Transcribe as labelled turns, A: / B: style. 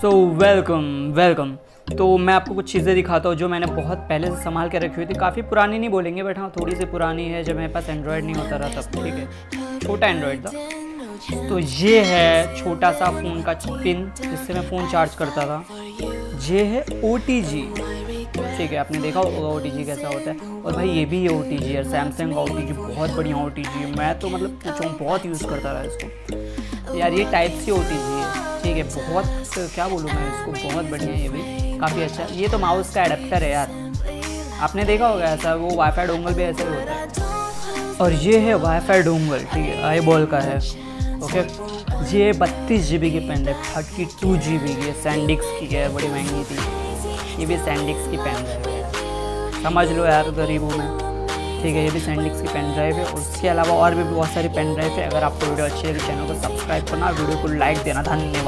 A: So welcome welcome तो मैं आपको कुछ चीज़ें दिखाता हूँ जो मैंने बहुत पहले से संभाल के रखी हुई थी। काफ़ी पुरानी नहीं बोलेंगे बट हाँ थोड़ी सी पुरानी है। जब मेरे पास एंड्रॉयड नहीं होता रहा तब, ठीक है? छोटा एंड्रॉयड था। तो ये है छोटा सा फ़ोन का पिन जिससे मैं फ़ोन चार्ज करता था। ये है ओटीजी ठीक है, आपने देखा होगा ओ कैसा होता है। और भाई, ये भी है ओ टी जी है सैमसंग का ओटीजी बहुत बढ़िया ओ है मैं तो मतलब पूछूँ, बहुत यूज़ करता रहा इसको। यार, ये टाइप सी ओ है। ठीक है बहुत क्या बोलूँ मैं इसको, बहुत बढ़िया है ये भी। काफ़ी अच्छा। ये तो माउस का एडेप्टर है यार। आपने देखा होगा ऐसा, वो वाईफाई डोंगल भी ऐसे होता है। और ये है वाईफाई डोंगल ठीक है आई बॉल का है। ओके ये बत्तीस जी बी की पेन है थर्टी टू जी बी की सैंडिक्स की है, बड़ी महँगी थी। ये भी सैंडिक्स की पेन है। समझ लो यार, गरीबों में। ठीक है, ये भी सैंडिक्स की पेन ड्राइव है। उसके अलावा और भी बहुत सारी पेन ड्राइव है। अगर आपको वीडियो अच्छी लगी, चैनल को सब्सक्राइब करना वीडियो को लाइक देना। धन्यवाद।